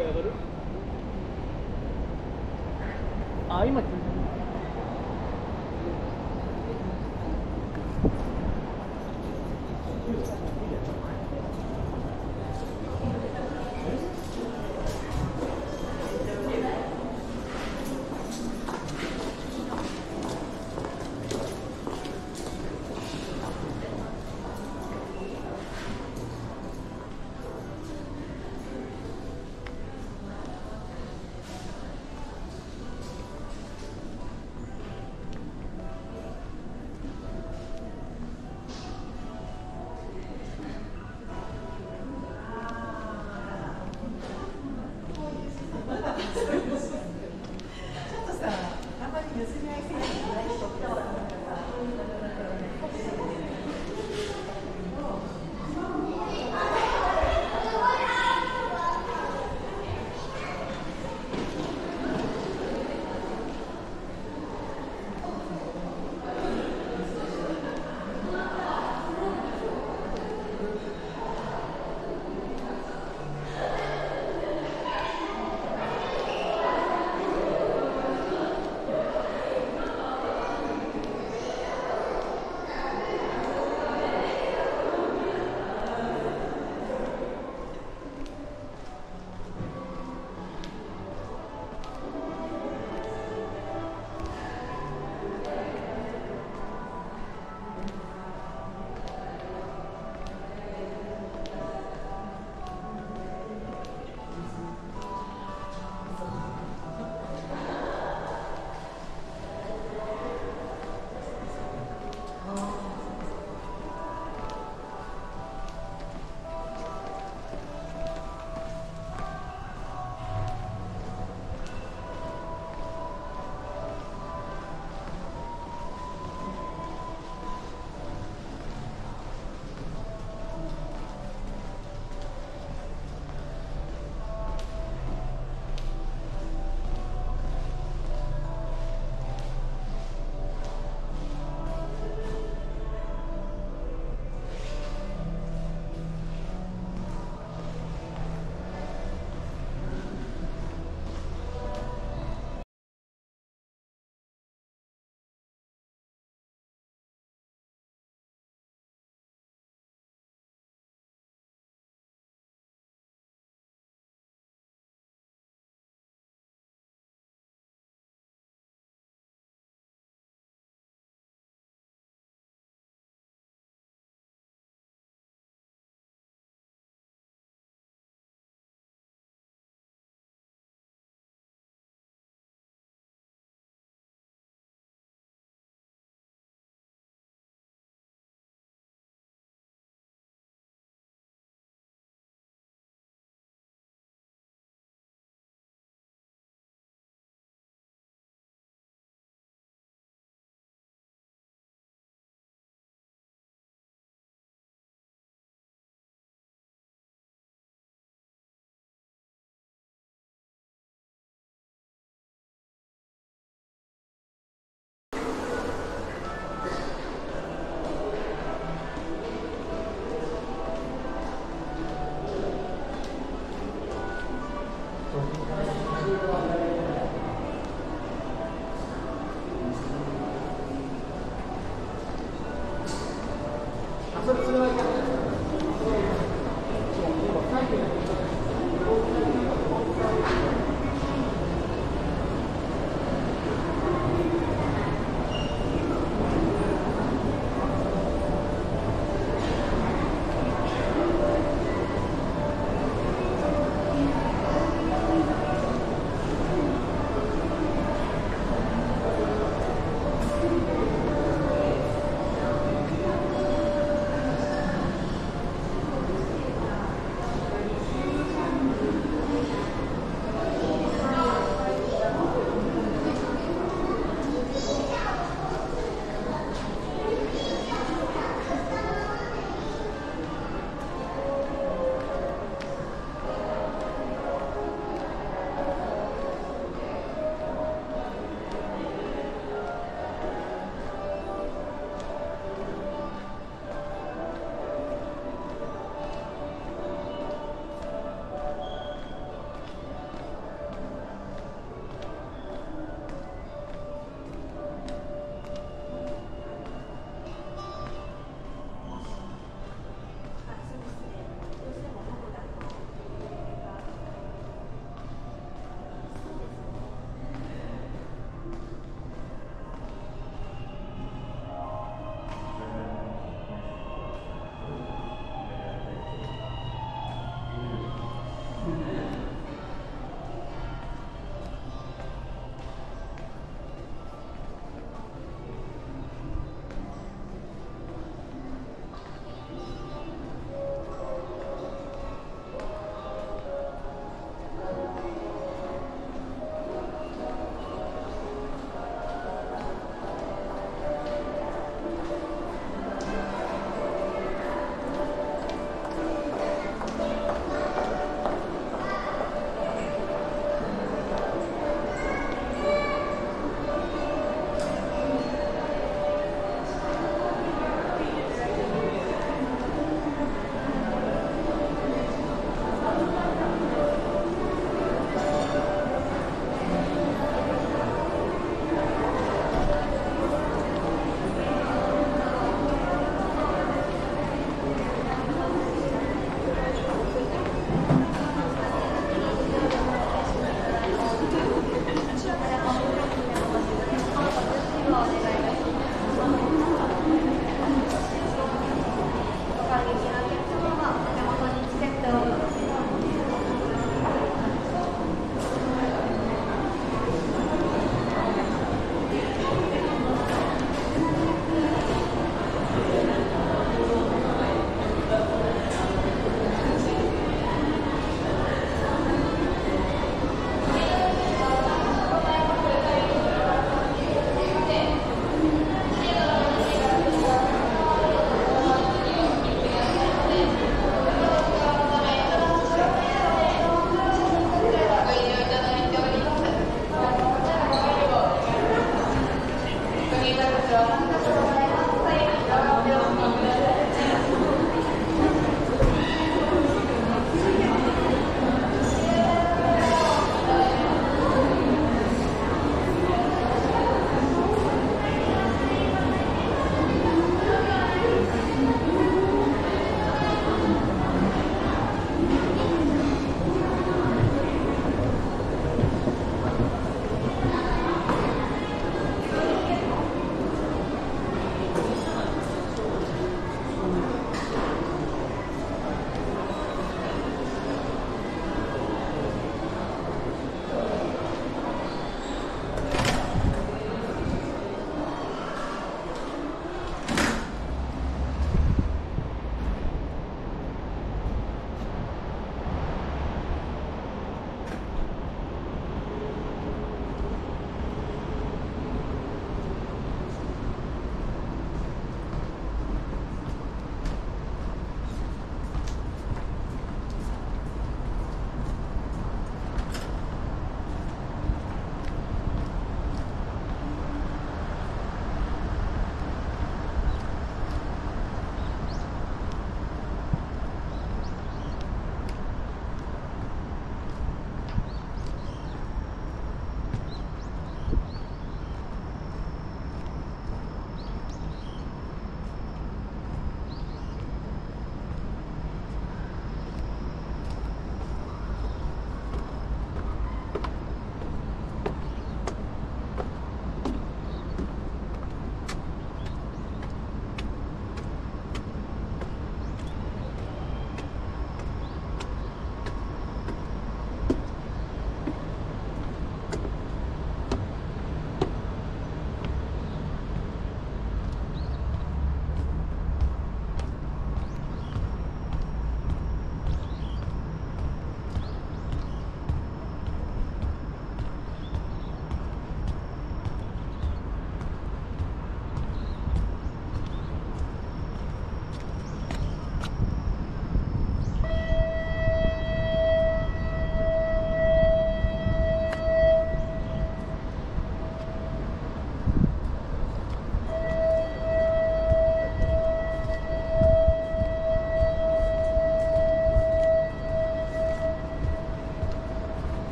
kayaları. Ay makinesi.